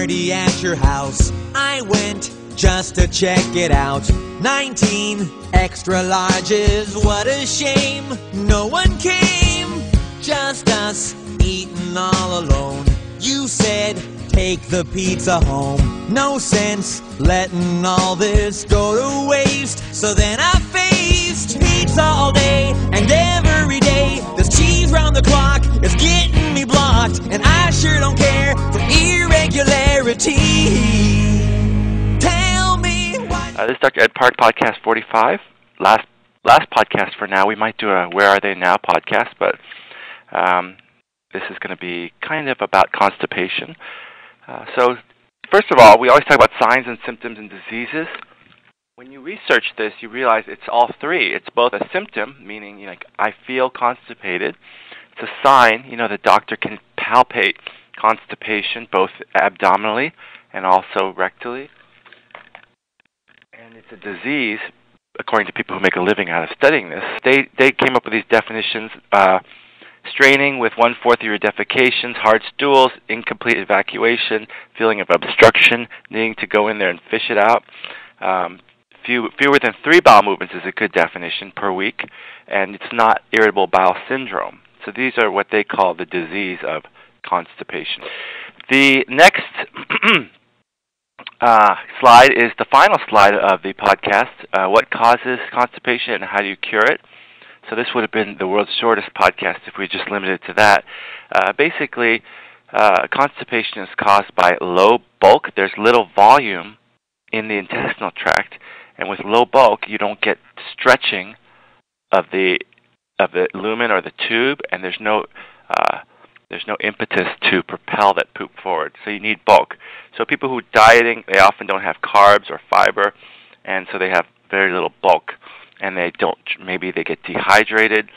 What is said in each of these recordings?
party at your house. I went just to check it out. 19 extra larges, what a shame. No one came, just us eating all alone. You said, take the pizza home. No sense letting all this go to waste. So then I faced pizza all day and every day. This cheese round the clock is getting and I sure don't care for irregularity. Tell me why. Uh, this is Dr. Ed Park, podcast 45. Last last podcast for now. We might do a Where Are They Now podcast, but um, this is going to be kind of about constipation. Uh, so, first of all, we always talk about signs and symptoms and diseases. When you research this, you realize it's all three. It's both a symptom, meaning you know, like I feel constipated. It's a sign, you know, the doctor can palpate constipation both abdominally and also rectally. And it's a disease, according to people who make a living out of studying this. They they came up with these definitions: uh, straining with one fourth of your defecations, hard stools, incomplete evacuation, feeling of obstruction, needing to go in there and fish it out. Um, few, fewer than three bowel movements is a good definition per week, and it's not irritable bowel syndrome. So these are what they call the disease of constipation. The next uh, slide is the final slide of the podcast. Uh, what causes constipation and how do you cure it? So this would have been the world's shortest podcast if we just limited it to that. Uh, basically, uh, constipation is caused by low bulk. There's little volume in the intestinal tract, and with low bulk, you don't get stretching of the of the lumen or the tube, and there's no uh, there's no impetus to propel that poop forward. So you need bulk. So people who are dieting, they often don't have carbs or fiber, and so they have very little bulk, and they don't. Maybe they get dehydrated.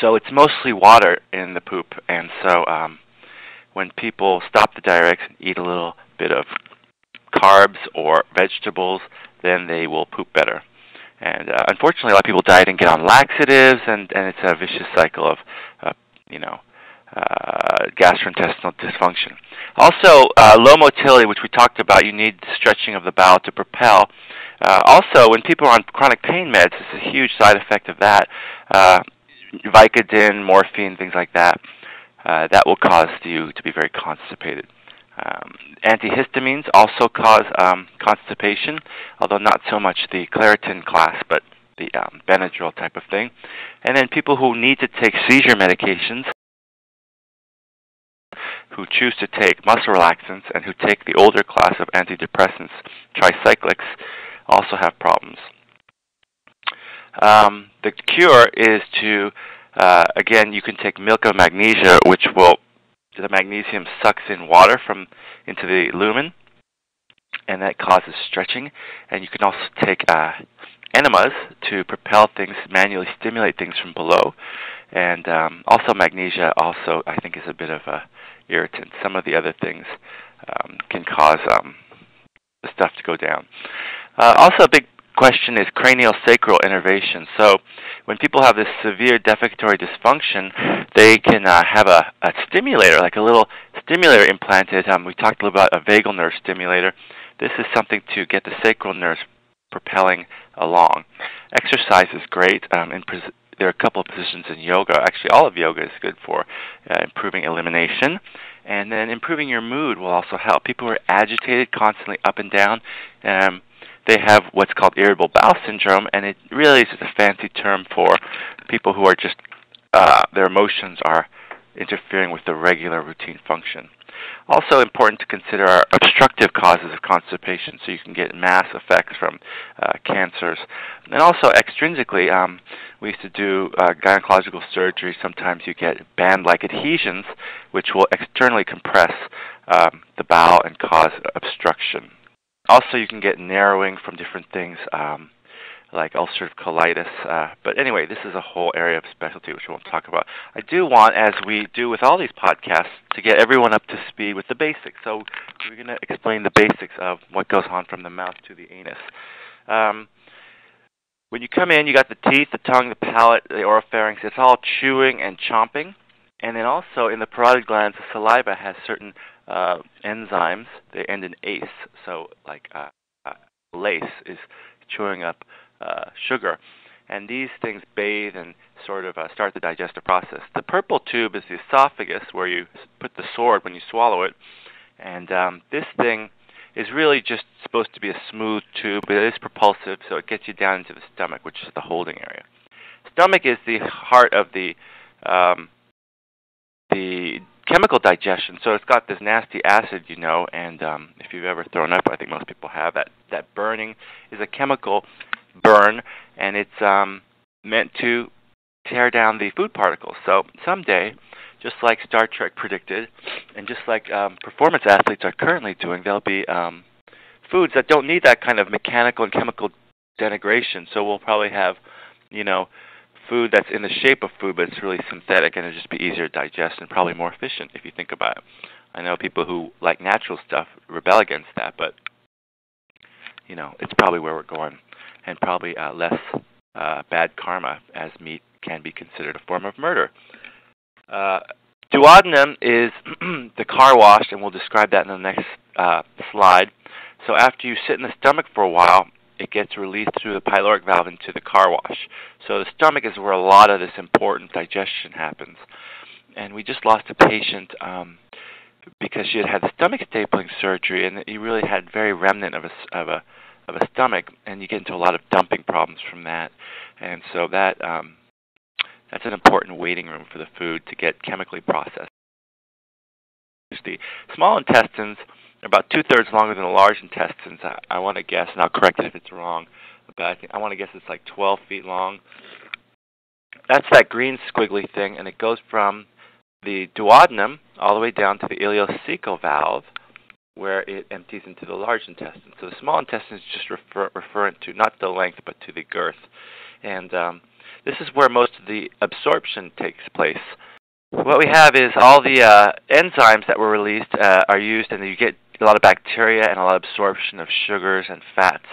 So it's mostly water in the poop, and so um, when people stop the diuretics and eat a little bit of carbs or vegetables, then they will poop better. And uh, unfortunately, a lot of people diet and get on laxatives, and, and it's a vicious cycle of, uh, you know, uh, gastrointestinal dysfunction. Also, uh, low motility, which we talked about, you need stretching of the bowel to propel. Uh, also, when people are on chronic pain meds, it's a huge side effect of that. Uh, Vicodin, morphine, things like that. Uh, that will cause you to be very constipated. Um, antihistamines also cause um, constipation, although not so much the Claritin class, but the um, Benadryl type of thing. And then people who need to take seizure medications, who choose to take muscle relaxants, and who take the older class of antidepressants, tricyclics, also have problems. Um, the cure is to, uh, again, you can take milk of magnesia, which will the magnesium sucks in water from into the lumen, and that causes stretching. And you can also take uh, enemas to propel things, manually stimulate things from below. And um, also magnesia, also I think is a bit of a irritant. Some of the other things um, can cause um, the stuff to go down. Uh, also, a big question is cranial sacral innervation. So, when people have this severe defecatory dysfunction, they can uh, have a, a stimulator, like a little stimulator implanted. Um, we talked a little about a vagal nerve stimulator. This is something to get the sacral nerves propelling along. Exercise is great. Um, in pres- there are a couple of positions in yoga. Actually, all of yoga is good for uh, improving elimination. And then improving your mood will also help. People who are agitated, constantly up and down, um, they have what's called irritable bowel syndrome, and it really is a fancy term for people who are just uh, their emotions are interfering with the regular routine function. Also important to consider are obstructive causes of constipation, so you can get mass effects from uh, cancers. And also extrinsically, um, we used to do uh, gynecological surgery. Sometimes you get band-like adhesions, which will externally compress um, the bowel and cause obstruction. Also, you can get narrowing from different things. Um, like ulcerative colitis. Uh, but anyway, this is a whole area of specialty which we won't talk about. I do want, as we do with all these podcasts, to get everyone up to speed with the basics. So we're going to explain the basics of what goes on from the mouth to the anus. Um, when you come in, you got the teeth, the tongue, the palate, the oropharynx. It's all chewing and chomping. And then also in the parotid glands, the saliva has certain uh, enzymes. They end in ACE. So like uh, uh, lace is chewing up uh, sugar. And these things bathe and sort of uh, start the digestive process. The purple tube is the esophagus, where you put the sword when you swallow it. And um, this thing is really just supposed to be a smooth tube, but it is propulsive, so it gets you down into the stomach, which is the holding area. Stomach is the heart of the um, the chemical digestion. So it's got this nasty acid, you know, and um, if you've ever thrown up, I think most people have that. That burning is a chemical burn, and it's um, meant to tear down the food particles. So someday, just like Star Trek predicted, and just like um, performance athletes are currently doing, there'll be um, foods that don't need that kind of mechanical and chemical denigration. So we'll probably have, you know, food that's in the shape of food, but it's really synthetic, and it'll just be easier to digest and probably more efficient if you think about it. I know people who like natural stuff rebel against that, but you know, it's probably where we're going, and probably uh, less uh, bad karma, as meat can be considered a form of murder. Uh, duodenum is the car wash, and we'll describe that in the next uh, slide. So after you sit in the stomach for a while, it gets released through the pyloric valve into the car wash. So the stomach is where a lot of this important digestion happens. And we just lost a patient um, because she had had stomach stapling surgery, and he really had very remnant of a of a of a stomach, and you get into a lot of dumping problems from that. And so that um, that's an important waiting room for the food to get chemically processed. The small intestines about two thirds longer than the large intestines. I, I want to guess, and I'll correct it if it's wrong, but I, think, I want to guess it's like 12 feet long. That's that green squiggly thing, and it goes from the duodenum all the way down to the ileocecal valve, where it empties into the large intestine. So the small intestine is just refer, referring to not the length, but to the girth. And um, this is where most of the absorption takes place. What we have is all the uh, enzymes that were released uh, are used, and you get a lot of bacteria and a lot of absorption of sugars and fats.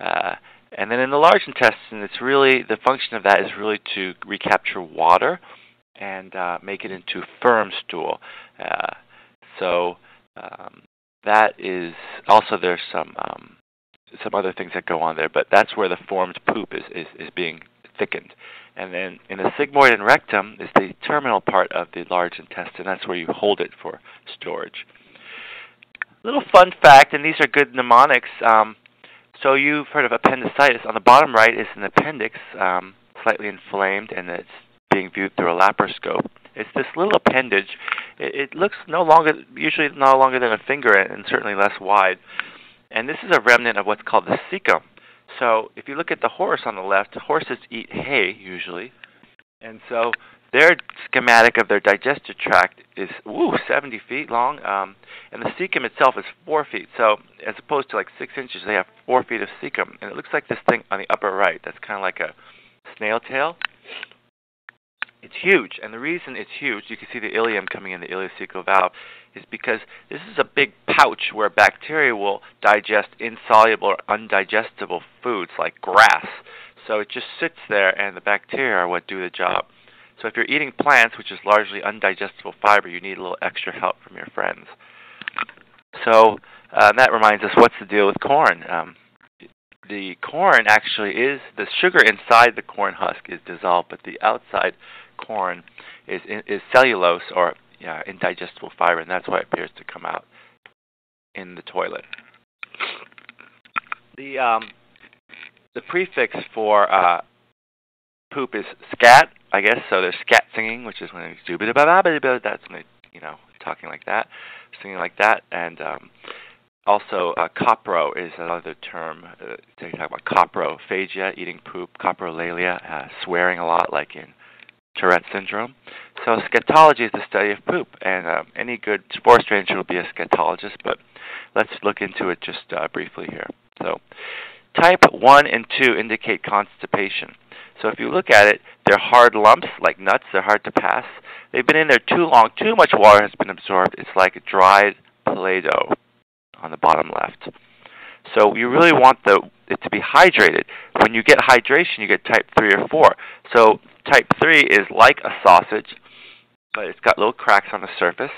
Uh, and then in the large intestine, it's really the function of that is really to recapture water and uh, make it into firm stool. Uh, so um, that is also there's some um, some other things that go on there, but that's where the formed poop is, is, is being thickened. And then in the sigmoid and rectum is the terminal part of the large intestine. That's where you hold it for storage little fun fact, and these are good mnemonics. Um, so you've heard of appendicitis. On the bottom right is an appendix, um, slightly inflamed, and it's being viewed through a laparoscope. It's this little appendage. It, it looks no longer, usually no longer than a finger, and certainly less wide. And this is a remnant of what's called the cecum. So if you look at the horse on the left, horses eat hay usually, and so their schematic of their digestive tract is woo 70 feet long, um, and the cecum itself is four feet. So as opposed to like six inches, they have four feet of cecum, and it looks like this thing on the upper right. That's kind of like a snail tail. It's huge, and the reason it's huge, you can see the ileum coming in the ileocecal valve, is because this is a big pouch where bacteria will digest insoluble or undigestible foods like grass. So it just sits there, and the bacteria are what do the job. So if you're eating plants, which is largely undigestible fiber, you need a little extra help from your friends. So uh, that reminds us, what's the deal with corn? Um, the corn actually is the sugar inside the corn husk is dissolved, but the outside corn is is cellulose or yeah, indigestible fiber, and that's why it appears to come out in the toilet. The um, the prefix for uh, poop is scat, I guess. So there's scat singing, which is when it's that's when they, you know, talking like that, singing like that, and um, also uh, copro is another term. Uh, they talk about coprophagia, eating poop, coprolalia, uh, swearing a lot, like in Tourette syndrome. So scatology is the study of poop, and uh, any good sports ranger will be a scatologist, but let's look into it just uh, briefly here. So type 1 and 2 indicate constipation. So if you look at it, they're hard lumps like nuts. They're hard to pass. They've been in there too long. Too much water has been absorbed. It's like dried Play-Doh on the bottom left. So you really want the, it to be hydrated. When you get hydration, you get type 3 or 4. So type 3 is like a sausage, but it's got little cracks on the surface.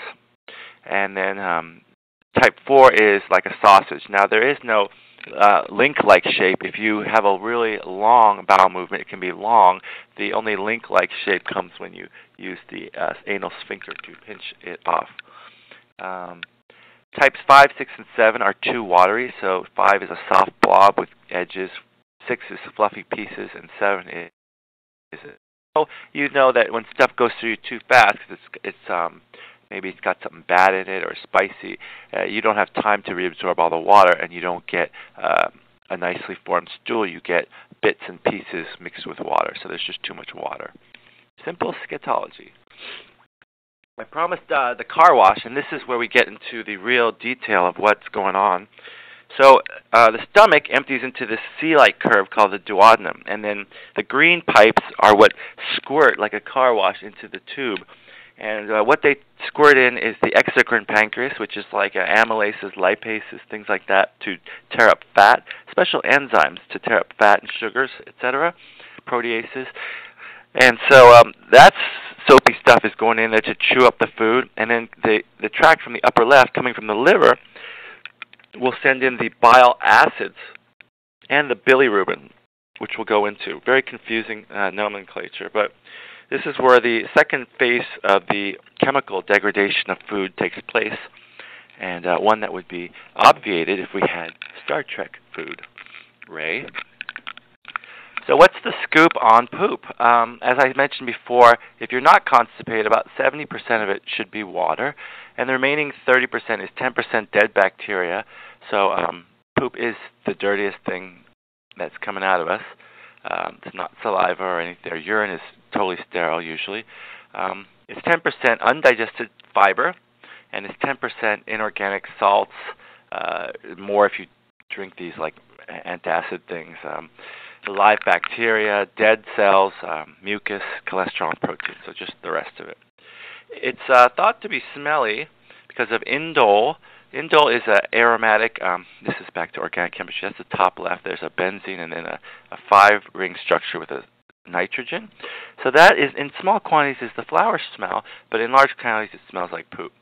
And then um, type 4 is like a sausage. Now, there is no uh, link-like shape. If you have a really long bowel movement, it can be long. The only link-like shape comes when you use the uh, anal sphincter to pinch it off. Um, types 5, 6, and 7 are too watery. So 5 is a soft blob with edges. 6 is fluffy pieces, and 7 is, is it. So you know that when stuff goes through you too fast, it's, it's um, maybe it's got something bad in it or spicy, uh, you don't have time to reabsorb all the water, and you don't get uh, a nicely formed stool. You get bits and pieces mixed with water, so there's just too much water. Simple scatology. I promised uh, the car wash, and this is where we get into the real detail of what's going on. So uh, the stomach empties into this C-like curve called the duodenum, and then the green pipes are what squirt like a car wash into the tube. And uh, what they squirt in is the exocrine pancreas, which is like uh, amylases, lipases, things like that, to tear up fat, special enzymes to tear up fat and sugars, etc., proteases. And so um, that soapy stuff is going in there to chew up the food, and then the, the tract from the upper left, coming from the liver, will send in the bile acids and the bilirubin, which we'll go into. Very confusing uh, nomenclature, but this is where the second phase of the chemical degradation of food takes place, and uh, one that would be obviated if we had Star Trek food. Ray? So, what's the scoop on poop? Um, as I mentioned before, if you're not constipated, about 70% of it should be water, and the remaining 30% is 10% dead bacteria. So, um, poop is the dirtiest thing that's coming out of us. Um, it's not saliva or anything. Or urine is totally sterile usually. Um, it's 10% undigested fiber, and it's 10% inorganic salts. Uh, more if you drink these like antacid things. Um, live bacteria, dead cells, um, mucus, cholesterol, and protein. So just the rest of it. It's uh, thought to be smelly because of indole. Indole is an aromatic. Um, this is back to organic chemistry. That's the top left. There's a benzene and then a, a five-ring structure with a nitrogen. So that is in small quantities is the flower smell, but in large quantities it smells like poop.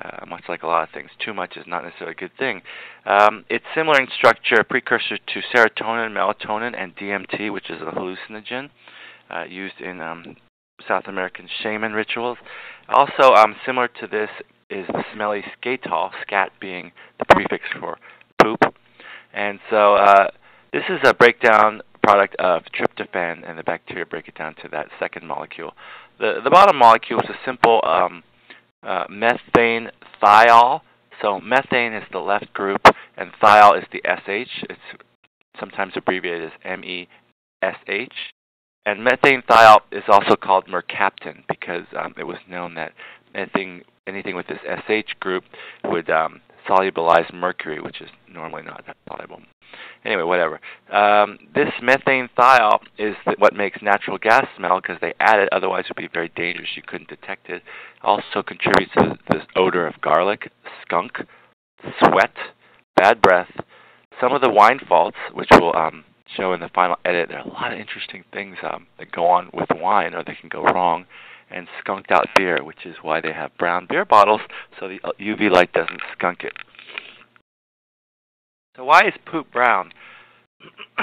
Uh, much like a lot of things, too much is not necessarily a good thing. Um, it's similar in structure, precursor to serotonin, melatonin, and DMT, which is a hallucinogen uh, used in um, South American shaman rituals. Also, um, similar to this is the smelly skatole, scat being the prefix for poop. And so uh, this is a breakdown product of tryptophan, and the bacteria break it down to that second molecule. The, the bottom molecule is a simple um, uh, methane thiol. So methane is the left group, and thiol is the SH. It's sometimes abbreviated as MESH. And methane thiol is also called mercaptan because um, it was known that anything anything with this SH group would um, solubilize mercury, which is normally not soluble. Anyway, whatever. Um, this methane thiol is what makes natural gas smell because they add it, otherwise it would be very dangerous. You couldn't detect it. Also contributes to this odor of garlic, skunk, sweat, bad breath, some of the wine faults, which will um, show in the final edit. There are a lot of interesting things um, that go on with wine or they can go wrong and skunked out beer, which is why they have brown beer bottles so the UV light doesn't skunk it. So why is poop brown?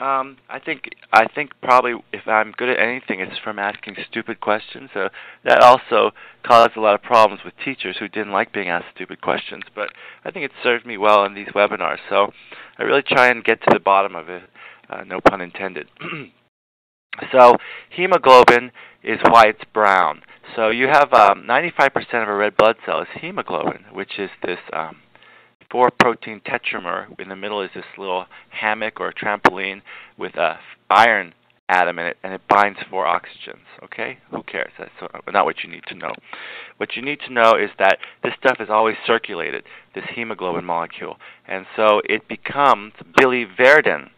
um, I think I think probably if I'm good at anything, it's from asking stupid questions. So that also caused a lot of problems with teachers who didn't like being asked stupid questions. But I think it served me well in these webinars. So I really try and get to the bottom of it. Uh, no pun intended. so hemoglobin is why it's brown. So you have um, 95% of a red blood cell is hemoglobin, which is this um, four protein tetramer. In the middle is this little hammock or trampoline with a iron atom in it, and it binds four oxygens. Okay, who cares? That's not what you need to know. What you need to know is that this stuff is always circulated, this hemoglobin molecule, and so it becomes biliverdin.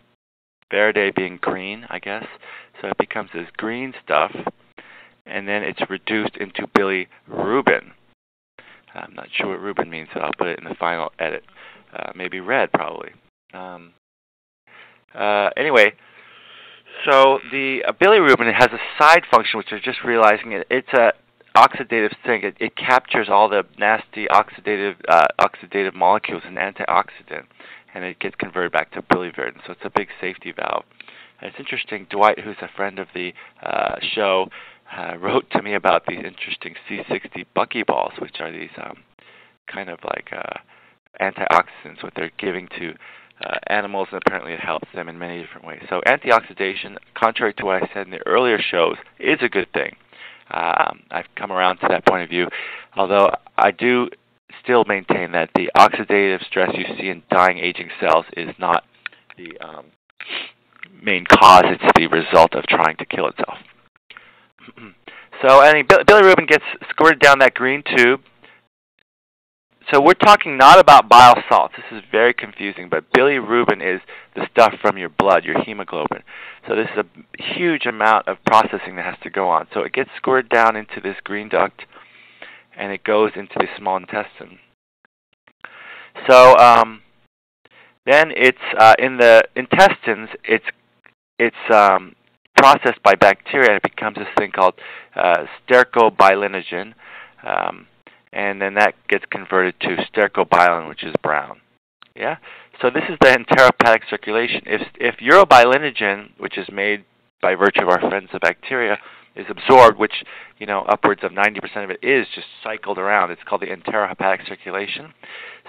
Verde being green, I guess. So it becomes this green stuff, and then it's reduced into bilirubin. I'm not sure what Rubin means, so I'll put it in the final edit. Uh, maybe red, probably. Um, uh, anyway, so the uh, bilirubin has a side function, which is just realizing it. It's a oxidative thing. It, it captures all the nasty oxidative uh, oxidative molecules in antioxidant, and it gets converted back to biliverdin. So it's a big safety valve. It's interesting. Dwight, who's a friend of the uh, show, uh, wrote to me about these interesting C60 buckyballs, which are these um, kind of like uh, antioxidants, what they're giving to uh, animals, and apparently it helps them in many different ways. So antioxidation, contrary to what I said in the earlier shows, is a good thing. Um, I've come around to that point of view, although I do still maintain that the oxidative stress you see in dying aging cells is not the um, main cause, it's the result of trying to kill itself. so, I mean, bilirubin gets squirted down that green tube so we're talking not about bile salts. This is very confusing, but bilirubin is the stuff from your blood, your hemoglobin. So this is a huge amount of processing that has to go on. So it gets squirted down into this green duct, and it goes into the small intestine. So um, then it's uh, in the intestines. It's it's um, processed by bacteria, and it becomes this thing called uh, stercobilinogen. Um, and then that gets converted to stercobilin, which is brown. Yeah. So this is the enterohepatic circulation. If if urobilinogen, which is made by virtue of our friends the bacteria, is absorbed, which you know upwards of 90% of it is just cycled around. It's called the enterohepatic circulation.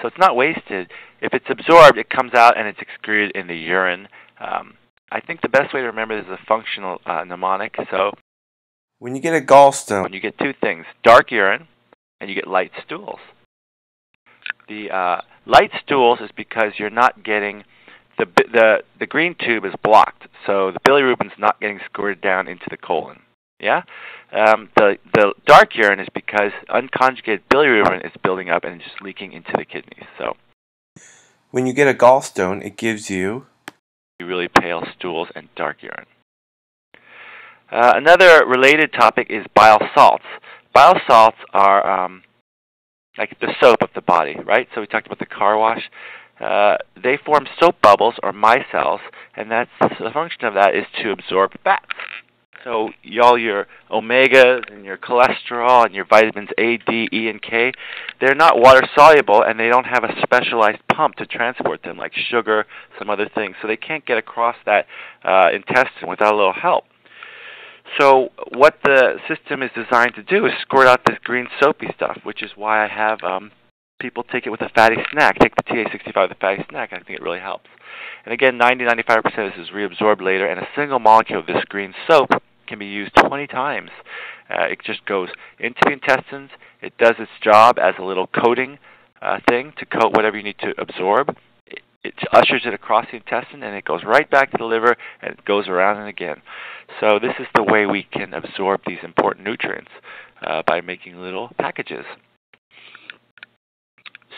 So it's not wasted. If it's absorbed, it comes out and it's excreted in the urine. Um, I think the best way to remember this is a functional uh, mnemonic. So when you get a gallstone, you get two things: dark urine, and you get light stools. The uh, light stools is because you're not getting the the the green tube is blocked, so the bilirubin's not getting squirted down into the colon. Yeah, um, the the dark urine is because unconjugated bilirubin is building up and just leaking into the kidneys. So, when you get a gallstone, it gives you really pale stools and dark urine. Uh, another related topic is bile salts. Bile salts are um, like the soap of the body, right? So we talked about the car wash. Uh, they form soap bubbles or micelles, and that's the function of that is to absorb fats. So you all your omegas and your cholesterol and your vitamins A, D, E, and K, they're not water soluble and they don't have a specialized pump to transport them like sugar, some other things. So they can't get across that uh, intestine without a little help. So what the system is designed to do is squirt out this green soapy stuff, which is why I have um, people take it with a fatty snack. Take the TA65 with a fatty snack. I think it really helps. And again, 90-95% of this is reabsorbed later, and a single molecule of this green soap can be used 20 times. Uh, it just goes into the intestines. It does its job as a little coating uh, thing to coat whatever you need to absorb it ushers it across the intestine and it goes right back to the liver and it goes around and again. So this is the way we can absorb these important nutrients uh, by making little packages.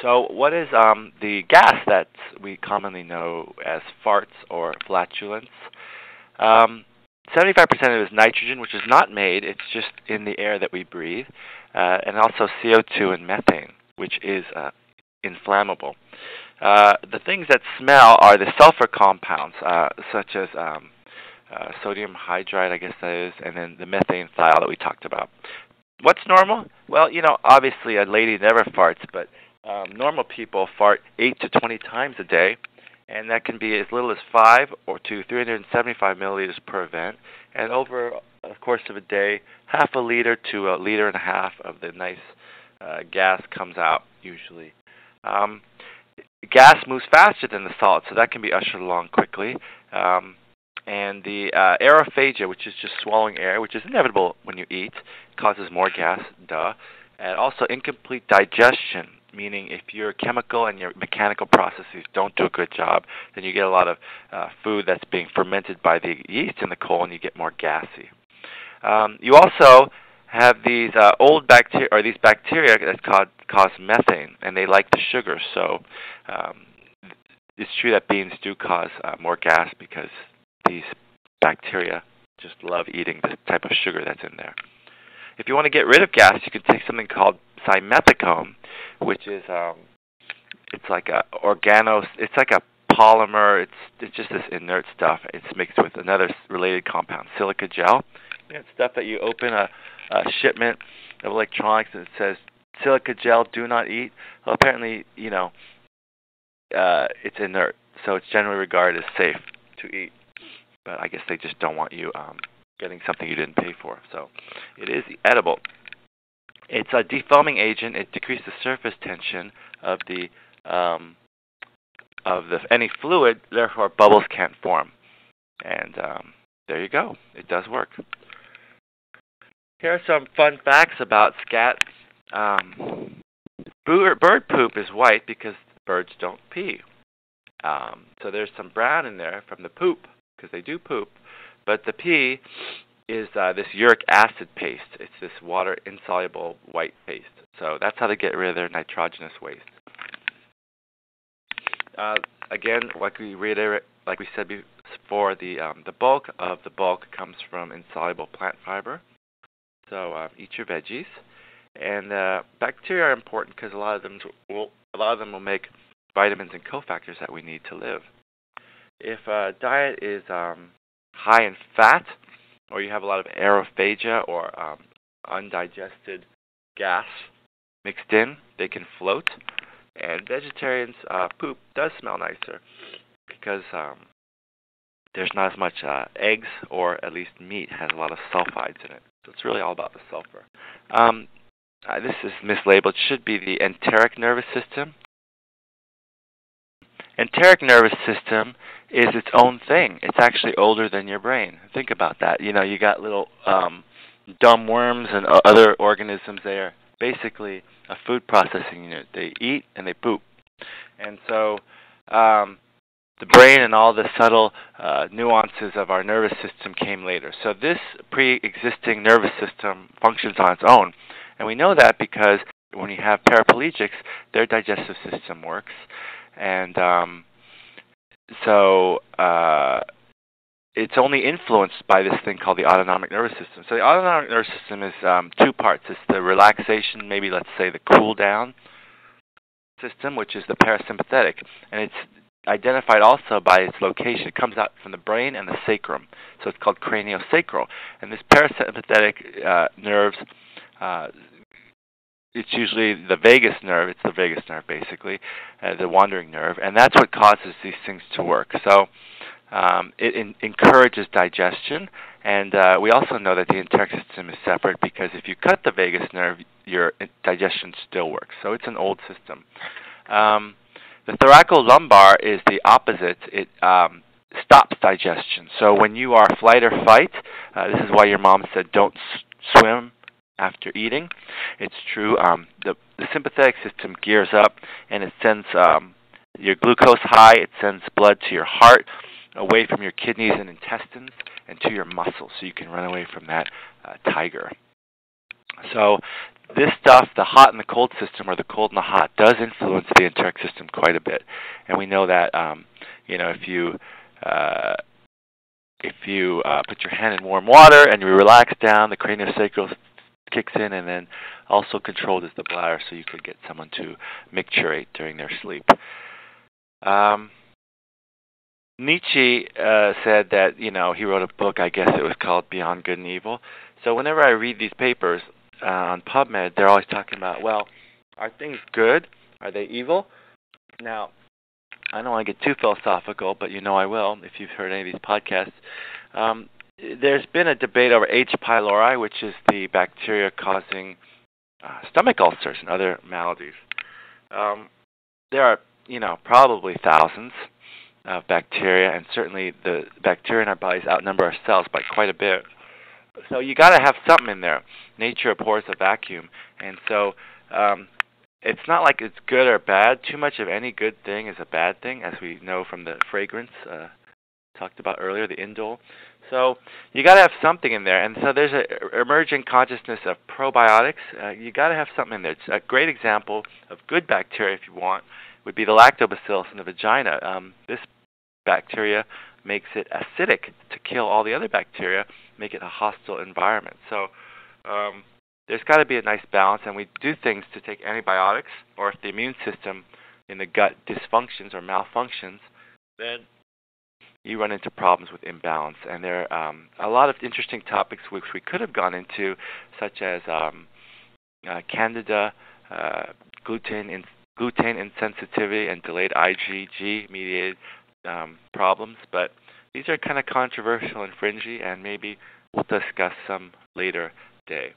So what is um, the gas that we commonly know as farts or flatulence? Um, 75% of it is nitrogen, which is not made. It's just in the air that we breathe. Uh, and also CO2 and methane, which is uh, inflammable. Uh, the things that smell are the sulfur compounds, uh, such as um, uh, sodium hydride, I guess that is, and then the methane thiol that we talked about. What's normal? Well, you know, obviously a lady never farts, but um, normal people fart 8 to 20 times a day, and that can be as little as 5 or to 375 milliliters per event. And over the course of a day, half a liter to a liter and a half of the nice uh, gas comes out usually. Um, gas moves faster than the solid, so that can be ushered along quickly. Um, and the uh, aerophagia, which is just swallowing air, which is inevitable when you eat, causes more gas, duh. And also incomplete digestion, meaning if your chemical and your mechanical processes don't do a good job, then you get a lot of uh, food that's being fermented by the yeast in the colon, you get more gassy. Um, you also have these uh, old bacteria or these bacteria that cause, cause methane, and they like the sugar. So um, it's true that beans do cause uh, more gas because these bacteria just love eating the type of sugar that's in there. If you want to get rid of gas, you can take something called simethicone, which is um, it's like a organo, it's like a polymer. It's it's just this inert stuff. It's mixed with another related compound, silica gel. It's stuff that you open a uh, shipment of electronics and it says silica gel do not eat. Well, apparently, you know, uh, it's inert, so it's generally regarded as safe to eat. But I guess they just don't want you um, getting something you didn't pay for. So it is edible. It's a defoaming agent. It decreases the surface tension of the um, of the any fluid. Therefore, bubbles can't form. And um, there you go. It does work. Here are some fun facts about scat. Um, bird poop is white because birds don't pee. Um, so there's some brown in there from the poop because they do poop, but the pee is uh, this uric acid paste. It's this water insoluble white paste. So that's how they get rid of their nitrogenous waste. Uh, again, like we reiterate, like we said before, the um, the bulk of the bulk comes from insoluble plant fiber. So uh, eat your veggies, and uh, bacteria are important because a lot of them will a lot of them will make vitamins and cofactors that we need to live. If a diet is um, high in fat, or you have a lot of aerophagia or um, undigested gas mixed in, they can float. And vegetarians' uh, poop does smell nicer because um, there's not as much uh, eggs, or at least meat has a lot of sulfides in it. So it's really all about the sulfur. Um, uh, this is mislabeled. It should be the enteric nervous system. Enteric nervous system is its own thing. It's actually older than your brain. Think about that. You know, you got little um, dumb worms and other organisms there. Basically, a food processing unit. They eat and they poop, and so um, the brain and all the subtle uh, nuances of our nervous system came later. So this pre-existing nervous system functions on its own, and we know that because when you have paraplegics, their digestive system works, and um, so uh, it's only influenced by this thing called the autonomic nervous system. So the autonomic nervous system is um, two parts. It's the relaxation, maybe let's say the cool down system, which is the parasympathetic, and it's identified also by its location. It comes out from the brain and the sacrum, so it's called craniosacral. And this parasympathetic uh, nerves uh, it's usually the vagus nerve. It's the vagus nerve, basically, uh, the wandering nerve, and that's what causes these things to work. So um, it in, encourages digestion, and uh, we also know that the enteric system is separate because if you cut the vagus nerve, your digestion still works. So it's an old system. Um, the thoracolumbar is the opposite. It um, stops digestion. So when you are flight or fight, uh, this is why your mom said don't s- swim after eating. It's true. Um, the, the sympathetic system gears up and it sends um, your glucose high. It sends blood to your heart, away from your kidneys and intestines, and to your muscles, so you can run away from that uh, tiger. So this stuff, the hot and the cold system, or the cold and the hot, does influence the enteric system quite a bit, and we know that. Um, you know, if you uh, if you uh, put your hand in warm water and you relax down, the craniosacral kicks in, and then also controlled is the bladder, so you could get someone to micturate during their sleep. Um, Nietzsche uh, said that you know he wrote a book. I guess it was called Beyond Good and Evil. So whenever I read these papers uh, on PubMed, they're always talking about, well, are things good? Are they evil? Now, I don't want to get too philosophical, but you know I will if you've heard any of these podcasts. Um, there's been a debate over H. pylori, which is the bacteria causing uh, stomach ulcers and other maladies. Um, there are, you know, probably thousands of bacteria, and certainly the bacteria in our bodies outnumber our cells by quite a bit. So you got to have something in there. Nature abhors a vacuum, and so um, it's not like it's good or bad. Too much of any good thing is a bad thing, as we know from the fragrance uh, talked about earlier, the indole. So you got to have something in there, and so there's a emerging consciousness of probiotics. Uh, you got to have something in there. It's a great example of good bacteria, if you want, would be the lactobacillus in the vagina. Um, this bacteria makes it acidic to kill all the other bacteria, make it a hostile environment. So um, there's got to be a nice balance, and we do things to take antibiotics, or if the immune system in the gut dysfunctions or malfunctions, then you run into problems with imbalance. And there are um, a lot of interesting topics which we could have gone into, such as um, uh, candida, uh, gluten, in, gluten insensitivity, and delayed IgG mediated um, problems. But these are kind of controversial and fringy, and maybe we'll discuss some later day.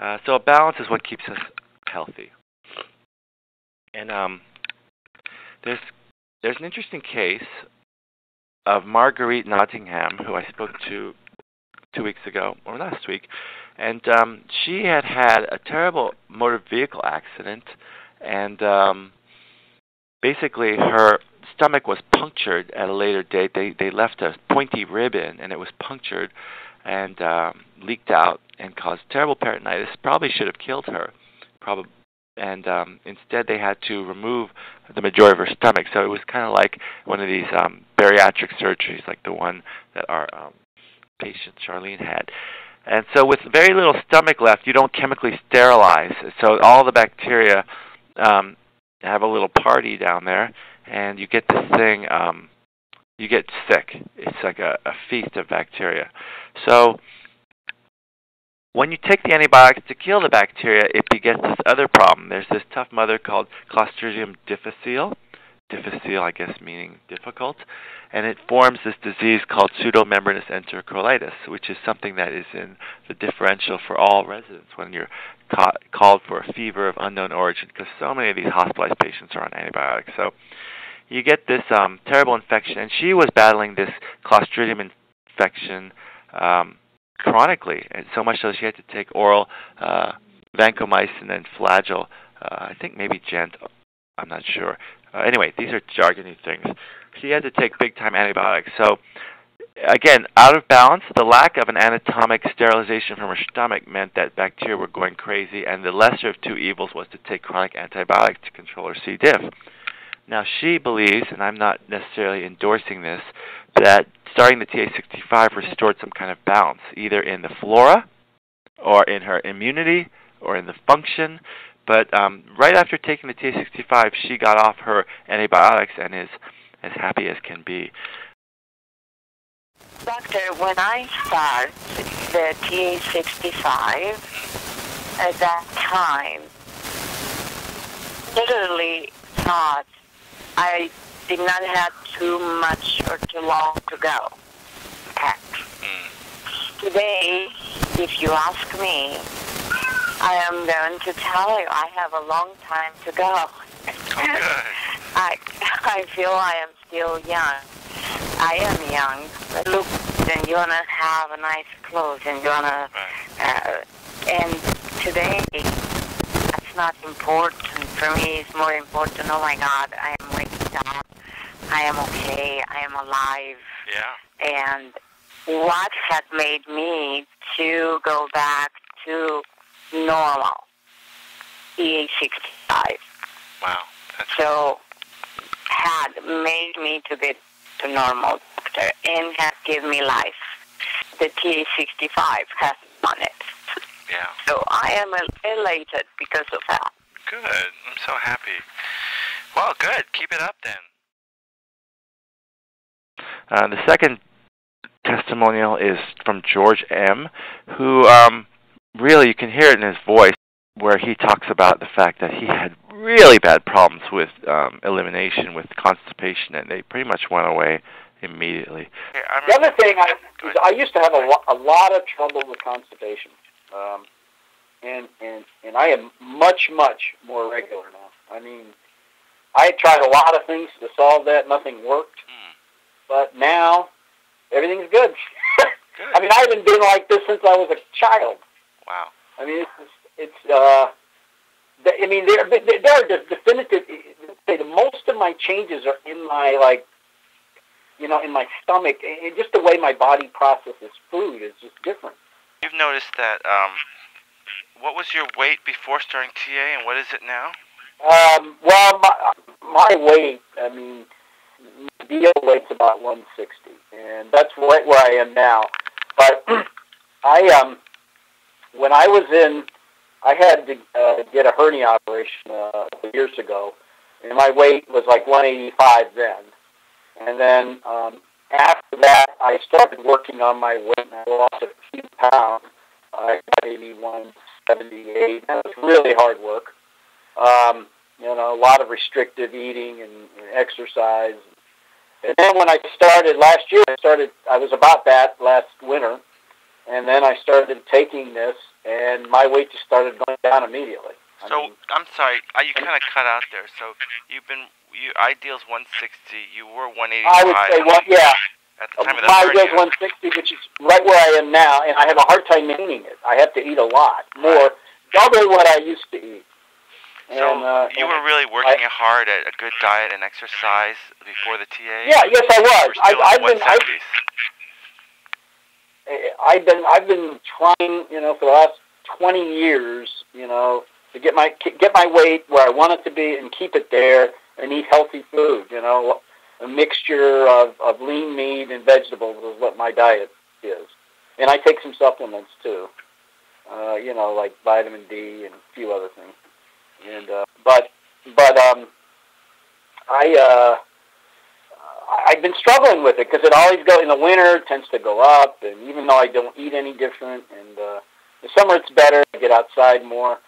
Uh, so a balance is what keeps us healthy. And um, there's there's an interesting case of Marguerite Nottingham, who I spoke to two weeks ago or last week, and um, she had had a terrible motor vehicle accident, and um, basically her stomach was punctured at a later date. They they left a pointy rib in, and it was punctured and um, leaked out and caused terrible peritonitis. Probably should have killed her. Probably, and um, instead they had to remove the majority of her stomach. So it was kind of like one of these um, bariatric surgeries, like the one that our um, patient Charlene had. And so, with very little stomach left, you don't chemically sterilize. So all the bacteria um, have a little party down there, and you get this thing. Um, you get sick. It's like a, a feast of bacteria. So when you take the antibiotics to kill the bacteria, it begets this other problem. There's this tough mother called Clostridium difficile. Difficile, I guess, meaning difficult. And it forms this disease called pseudomembranous enterocolitis, which is something that is in the differential for all residents when you're ca- called for a fever of unknown origin, because so many of these hospitalized patients are on antibiotics. So you get this um, terrible infection, and she was battling this Clostridium infection um, chronically, and so much so she had to take oral uh, vancomycin and flagyl. Uh, I think maybe gent. I'm not sure. Uh, anyway, these are jargony things. She had to take big time antibiotics. So again, out of balance, the lack of an anatomic sterilization from her stomach meant that bacteria were going crazy, and the lesser of two evils was to take chronic antibiotics to control her C. diff. Now, she believes, and I'm not necessarily endorsing this, that starting the TA65 restored some kind of balance, either in the flora, or in her immunity, or in the function. But um, right after taking the TA65, she got off her antibiotics and is as happy as can be. Doctor, when I start the TA65, at that time, literally thought I did not have too much or too long to go. Today, if you ask me, I am going to tell you I have a long time to go. I I feel I am still young. I am young, but look, then you wanna have a nice clothes and you wanna, uh, and today not important. For me, it's more important. Oh my God, I am waking up. I am okay. I am alive. Yeah. And what had made me to go back to normal? TA65. Wow. That's so had made me to get to normal doctor and had given me life. The TA65 has. Yeah. So I am elated because of that. Good. I'm so happy. Well, good. Keep it up then. Uh, the second testimonial is from George M., who um, really you can hear it in his voice, where he talks about the fact that he had really bad problems with um, elimination, with constipation, and they pretty much went away immediately. The other thing I, is I used to have a, lo- a lot of trouble with constipation. Um, and, and, and I am much, much more regular now. I mean, I had tried a lot of things to solve that. Nothing worked. Hmm. But now, everything's good. Good. I mean, I haven't been like this since I was a child. Wow. I mean, it's, it's uh, I mean, there, there are de- definitive, say the most of my changes are in my, like, you know, in my stomach, and just the way my body processes food is just different. You've noticed that. Um, what was your weight before starting TA, and what is it now? Um, well, my, my weight, I mean, my DO weight's about 160, and that's right where I am now. But I, um, when I was in, I had to uh, get a hernia operation uh, years ago, and my weight was like 185 then. And then um, after that, I started working on my weight, and I lost a few pounds. I got 81 78. That was really hard work. Um, you know, a lot of restrictive eating and, and exercise. And then when I started last year, I started. I was about that last winter, and then I started taking this, and my weight just started going down immediately. I So mean, I'm sorry, you kind of cut out there. So you've been you ideals 160. You were 185 I would say, well, yeah, at the time of the my was 160, which is right where I am now, and I have a hard time maintaining it. I have to eat a lot more, double what I used to eat. So uh, you and- were really working hard at a good diet and exercise before the TA. Yeah, yes, I was. I, I've been, I've, I've been, I've been trying, you know, for the last 20 years, you know, to get my get my weight where I want it to be and keep it there and eat healthy food. You know, a mixture of, of lean meat and vegetables is what my diet is, and I take some supplements too. Uh, you know, like vitamin D and a few other things. And uh, but but um, I uh, I've been struggling with it because it always go in the winter it tends to go up, and even though I don't eat any different, and uh, the summer it's better. I get outside more,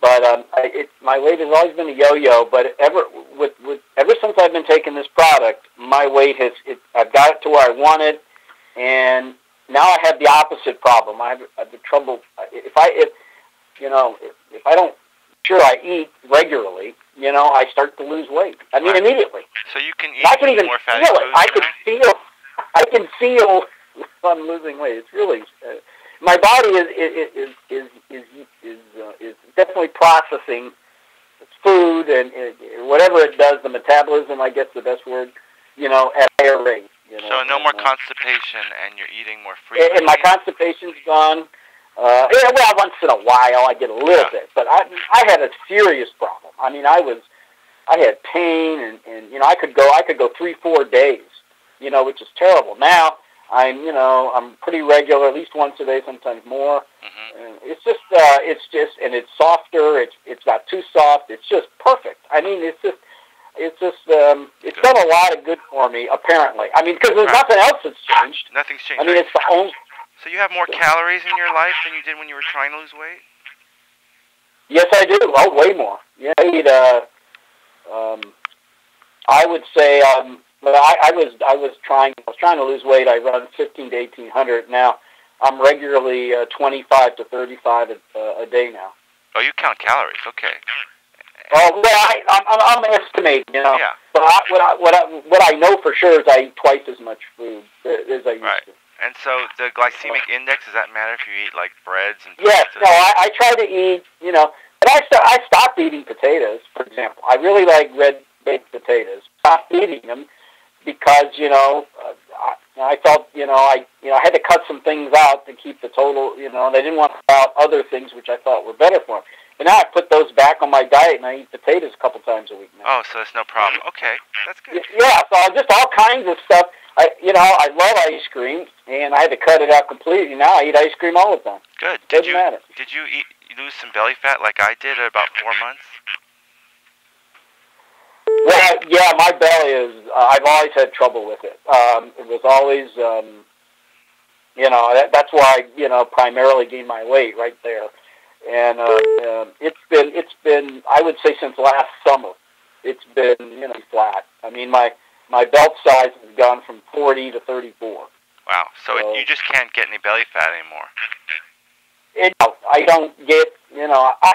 but um, I, it, my weight has always been a yo-yo. But ever with, with ever since I've been taking this product, my weight has it, I've got it to where I want it, and now I have the opposite problem. I have, I have the trouble if I if you know if, if I don't sure I eat regularly, you know, I start to lose weight. I mean, Right. immediately. So you can eat I can even more feel it. I can feel. I can feel I'm losing weight. It's really uh, my body is is is is is is, uh, is definitely processing food and, and whatever it does, the metabolism. I guess the best word. You know, at higher rate. You know, So no more uh, constipation, and you're eating more frequently. and my constipation's gone. Uh, yeah, well, once in a while I get a little Yeah. bit, but I I had a serious problem. I mean, I was I had pain, and and you know I could go I could go three four days, you know, which is terrible. Now I'm you know I'm pretty regular, at least once a day, sometimes more. hmm it's just uh, it's just and it's softer. It's it's not too soft. It's just perfect. I mean, it's just it's just um, it's Good. done a lot of good for me. Apparently, I mean, because there's Right. nothing else that's changed. Nothing's changed. I mean, it's the only. so you have more calories in your life than you did when you were trying to lose weight. Yes, I do. Oh, way more. Yeah, I eat. Uh, um, I would say. Um, but I, I was. I was trying. I was trying to lose weight. I run fifteen to eighteen hundred. Now, I'm regularly uh, twenty-five to thirty-five a, uh, a day now. Oh, you count calories. Okay. Oh, well, I, I'm, I'm I'm estimating. You know. Yeah. But I, what I what I what I know for sure is I eat twice as much food as I used Right. to. And so the glycemic index does that matter if you eat like breads and Yes, pizzas? no, I, I try to eat, you know, but I, st- I stopped eating potatoes, for example. I really like red baked potatoes. Stopped eating them because, you know, uh, I, I felt, you know, I, you know, I had to cut some things out to keep the total, you know, and I didn't want to cut out other things which I thought were better for them. And now I put those back on my diet, and I eat potatoes a couple times a week now. Oh, so that's no problem. Okay, that's good. Yeah, so just all kinds of stuff. I, you know, I love ice cream, and I had to cut it out completely. Now I eat ice cream all the time. Good. Did Doesn't you matter. did you eat lose some belly fat like I did at about four months? Well, yeah, my belly is. Uh, I've always had trouble with it. Um, it was always, um, you know, that, that's why I, you know, primarily gained my weight right there. And uh, um, it's been, it's been, I would say, since last summer, it's been, you know, flat. I mean, my my belt size has gone from 40 to 34. Wow. So So- it, you just can't get any belly fat anymore. it, I don't get, you know, I,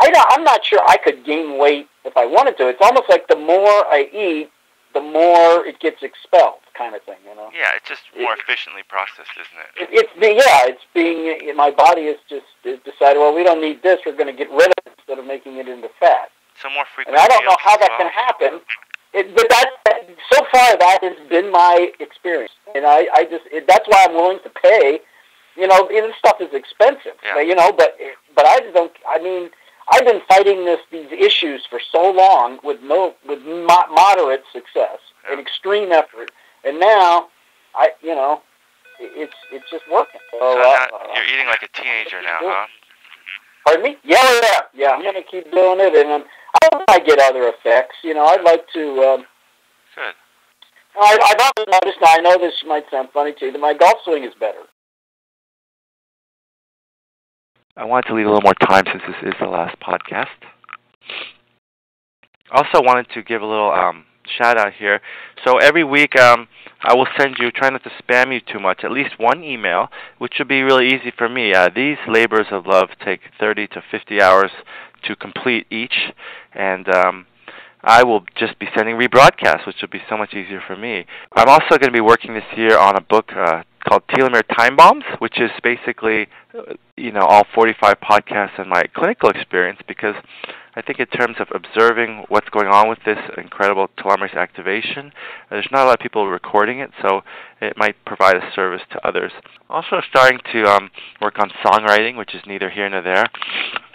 I don't, I'm not sure I could gain weight if I wanted to. It's almost like the more I eat, the more it gets expelled, kind of thing, you know. Yeah, it's just more efficiently processed, isn't it? It, it's the yeah, it's being my body is just is decided. Well, we don't need this. We're going to get rid of it instead of making it into fat. So more frequent. And I don't know how that well. can happen. It, but that so far that has been my experience, and I I just it, that's why I'm willing to pay. You know, this stuff is expensive. Yeah. You know, but but I just don't. I mean, I've been fighting this these issues for so long with no with mo- moderate success and extreme effort, and now I you know it's it's just working. So, So uh, you're eating like a teenager now, huh? Pardon me? Yeah, yeah, yeah. I'm gonna keep doing it, and um, I hope I get other effects. You know, I'd like to. Um, Good. I, I've also noticed. Now I know this might sound funny to you. That my golf swing is better. I wanted to leave a little more time since this is the last podcast. Also, wanted to give a little um, shout out here. So every week, um, I will send you, try not to spam you too much, at least one email, which will be really easy for me. Uh, these labors of love take 30 to 50 hours to complete each, and um, I will just be sending rebroadcasts, which will be so much easier for me. I'm also going to be working this year on a book uh, called Telomere Time Bombs, which is basically, uh, you know, all 45 podcasts and my clinical experience because I think in terms of observing what's going on with this incredible telomerase activation, there's not a lot of people recording it, so it might provide a service to others. Also starting to um, work on songwriting, which is neither here nor there.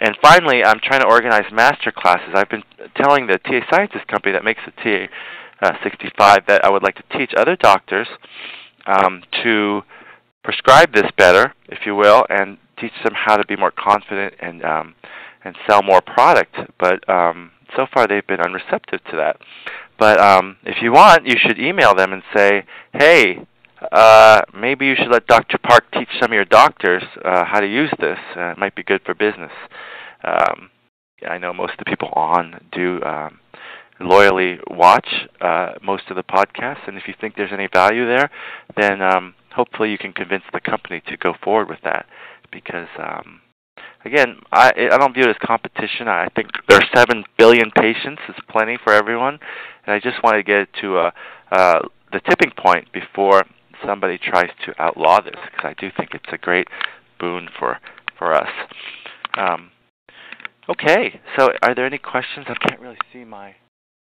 And finally, I'm trying to organize master classes. I've been telling the TA Sciences company that makes the TA uh, 65 that I would like to teach other doctors um, to prescribe this better, if you will, and teach them how to be more confident and um, and sell more product. But um, so far, they've been unreceptive to that. But um, if you want, you should email them and say, "Hey, uh, maybe you should let Dr. Park teach some of your doctors uh, how to use this. Uh, it might be good for business." Um, I know most of the people on do um, loyally watch uh, most of the podcasts, and if you think there's any value there, then um, hopefully you can convince the company to go forward with that. Because um, again, I I don't view it as competition. I think there are seven billion patients. It's plenty for everyone, and I just want to get to uh, uh, the tipping point before somebody tries to outlaw this, because I do think it's a great boon for for us. Um, okay, so are there any questions? I can't really see my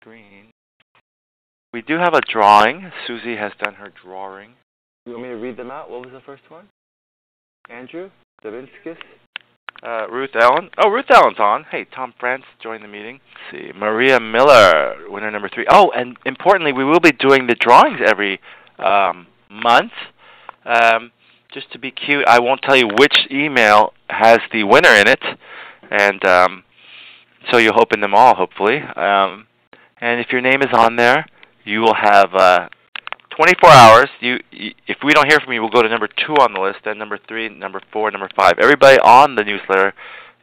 screen. We do have a drawing. Susie has done her drawing. You want me to read them out? What was the first one? Andrew Davinskis? Uh, Ruth Allen. Oh, Ruth Allen's on. Hey, Tom France joined the meeting. Let's see, Maria Miller, winner number three. Oh, and importantly, we will be doing the drawings every um, month. Um, just to be cute, I won't tell you which email has the winner in it, and um, so you'll open them all, hopefully. Um, and if your name is on there, you will have uh, 24 hours. You, if we don't hear from you, we'll go to number two on the list, then number three, number four, number five. Everybody on the newsletter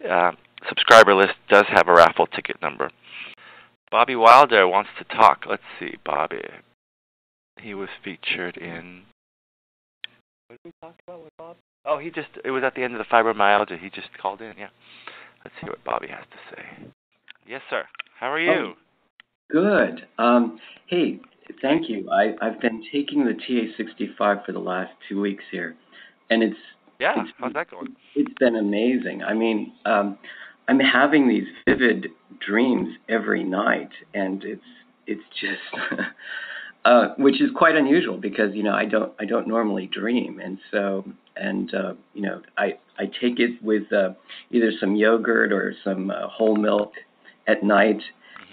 uh, subscriber list does have a raffle ticket number. Bobby Wilder wants to talk. Let's see, Bobby. He was featured in. What did we talk about with Bob? Oh, he just. It was at the end of the fibromyalgia. He just called in. Yeah. Let's see what Bobby has to say. Yes, sir. How are you? Oh. Good. Um, hey, thank you. I, I've been taking the TA65 for the last two weeks here, and it's yeah. It's, how's that going? It's been amazing. I mean, um, I'm having these vivid dreams every night, and it's it's just. uh, which is quite unusual because you know I don't I don't normally dream, and so and uh, you know I I take it with uh, either some yogurt or some uh, whole milk at night,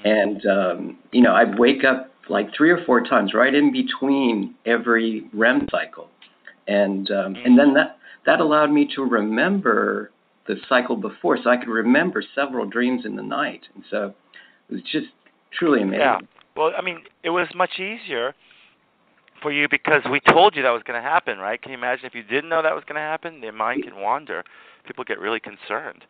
and um, you know, I'd wake up like three or four times right in between every REM cycle, and um, and then that that allowed me to remember the cycle before, so I could remember several dreams in the night, and so it was just truly amazing. Yeah. Well, I mean, it was much easier for you because we told you that was going to happen, right? Can you imagine if you didn't know that was going to happen? The mind can wander. People get really concerned.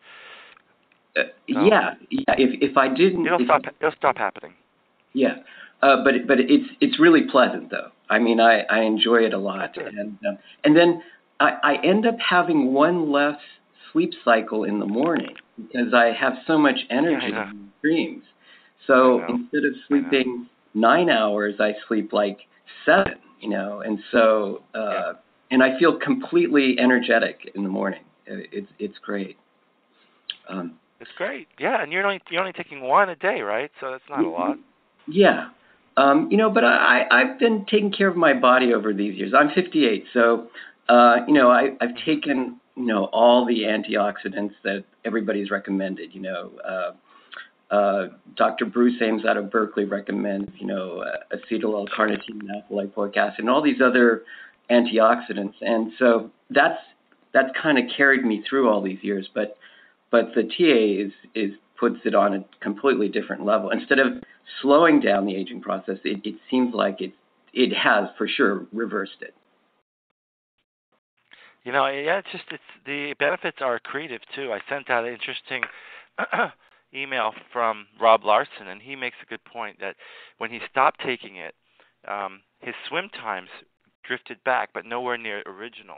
Uh, yeah, yeah. If if I didn't, it'll if, stop. It'll stop happening. Yeah, uh, but but it's it's really pleasant though. I mean, I I enjoy it a lot, and um, and then I I end up having one less sleep cycle in the morning because I have so much energy yeah, in dreams. So instead of sleeping nine hours, I sleep like seven. You know, and so uh, yeah. and I feel completely energetic in the morning. It's it's great. Um, it's great. Yeah, and you're only you're only taking one a day, right? So that's not a lot. Yeah. Um, you know, but I, I've been taking care of my body over these years. I'm 58, so uh, you know, I, I've taken you know all the antioxidants that everybody's recommended. You know, uh, uh, Dr. Bruce Ames out of Berkeley recommends you know uh, acetyl L-carnitine, alpha lipoic acid, and all these other antioxidants. And so that's that's kind of carried me through all these years. But but the TA is, is puts it on a completely different level. Instead of slowing down the aging process, it, it seems like it it has for sure reversed it. You know, yeah, it's just it's the benefits are accretive too. I sent out an interesting email from Rob Larson, and he makes a good point that when he stopped taking it, um, his swim times drifted back, but nowhere near original.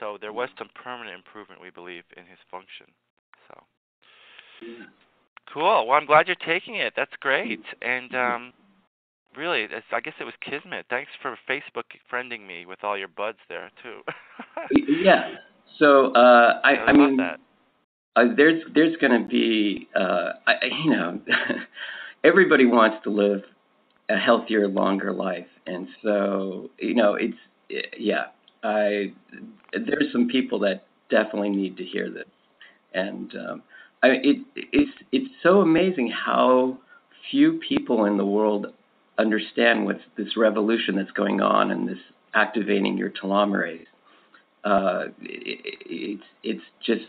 So there was some permanent improvement, we believe, in his function. Cool. Well, I'm glad you're taking it. That's great. And um, really, I guess it was Kismet. Thanks for Facebook friending me with all your buds there too. yeah. So uh, I, I, I mean, that. Uh, there's there's going to be uh, I, you know everybody wants to live a healthier, longer life, and so you know it's yeah. I there's some people that definitely need to hear this, and um, I it it's it's so amazing how few people in the world understand what's this revolution that's going on and this activating your telomerase. Uh, it, it's it's just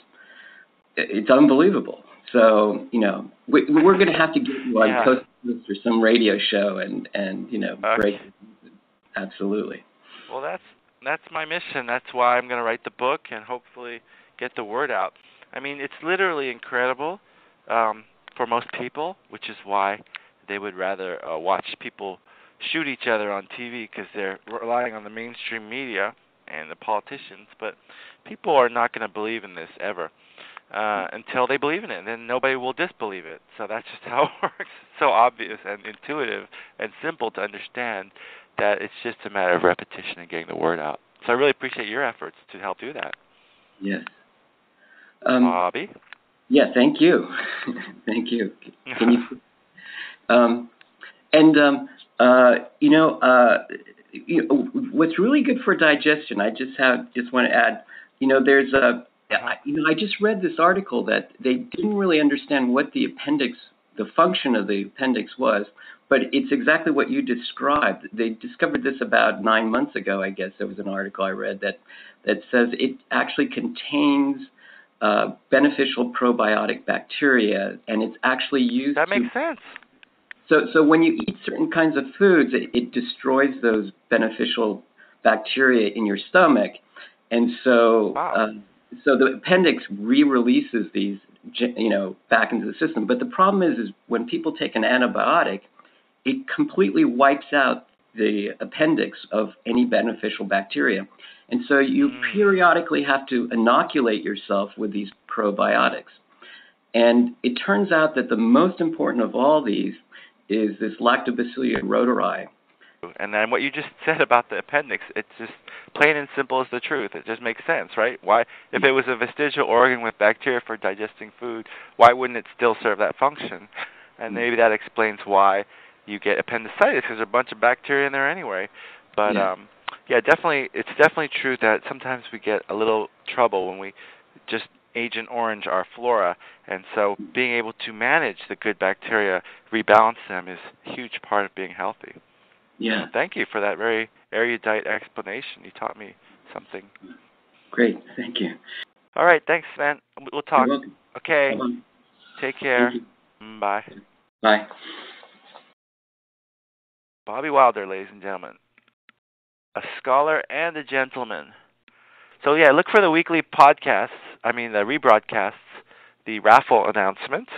it's unbelievable. So you know we, we're going to have to get you on yeah. Coast or some radio show and and you know okay. break. Absolutely. Well, that's that's my mission. That's why I'm going to write the book and hopefully get the word out. I mean, it's literally incredible um, for most people, which is why they would rather uh, watch people shoot each other on TV because they're relying on the mainstream media and the politicians. But people are not going to believe in this ever uh, until they believe in it, and then nobody will disbelieve it. So that's just how it works. It's so obvious and intuitive and simple to understand that it's just a matter of repetition and getting the word out. So I really appreciate your efforts to help do that. Yes. Um, Bobby. Yeah, thank you, thank you. Can you? Um, and um, uh, you know, uh, you know, what's really good for digestion. I just have just want to add. You know, there's a you know, I just read this article that they didn't really understand what the appendix, the function of the appendix was, but it's exactly what you described. They discovered this about nine months ago, I guess. There was an article I read that that says it actually contains uh, beneficial probiotic bacteria, and it's actually used. That makes to, sense. So, so when you eat certain kinds of foods, it, it destroys those beneficial bacteria in your stomach, and so. Wow. Uh, so the appendix re-releases these, you know, back into the system. But the problem is, is when people take an antibiotic, it completely wipes out the appendix of any beneficial bacteria. And so you mm. periodically have to inoculate yourself with these probiotics. And it turns out that the most important of all these is this Lactobacillus reuteri, and then what you just said about the appendix, it's just plain and simple as the truth. It just makes sense, right? Why, if it was a vestigial organ with bacteria for digesting food, why wouldn't it still serve that function? And mm. maybe that explains why you get appendicitis because there's a bunch of bacteria in there anyway. But yeah. um, yeah, definitely, it's definitely true that sometimes we get a little trouble when we just Agent Orange our flora, and so being able to manage the good bacteria, rebalance them, is a huge part of being healthy. Yeah. Thank you for that very erudite explanation. You taught me something. Great. Thank you. All right. Thanks, man. We'll talk. Okay. Bye-bye. Take care. Bye. Bye. Bobby Wilder, ladies and gentlemen. A scholar and a gentleman. So, yeah, look for the weekly podcasts, I mean, the rebroadcasts, the raffle announcements,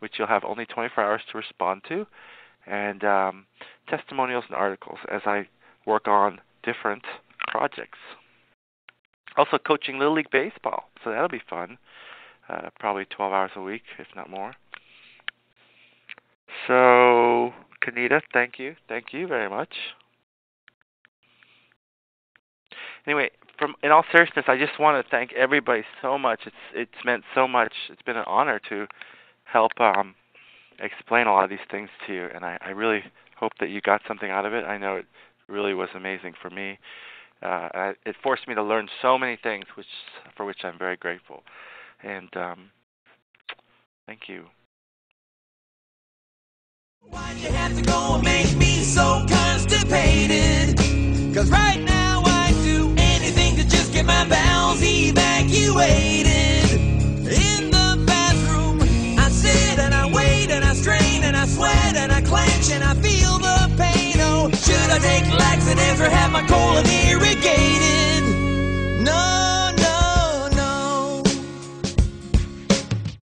which you'll have only 24 hours to respond to and um, testimonials and articles as I work on different projects. Also, coaching Little League Baseball, so that'll be fun. Uh, probably 12 hours a week, if not more. So, Kanita, thank you. Thank you very much. Anyway, from in all seriousness, I just want to thank everybody so much. It's it's meant so much. It's been an honor to help um, explain a lot of these things to you, and I, I really hope that you got something out of it. I know it really was amazing for me. Uh, it forced me to learn so many things, which for which I'm very grateful. And um, thank you. Why'd you have to go and make me so constipated? Cause right now I do anything to just get my bowels evacuated. In the bathroom, I sit and I wait and I strain and I sweat and I clench and I feel the pain. Oh, should I take laxatives or have my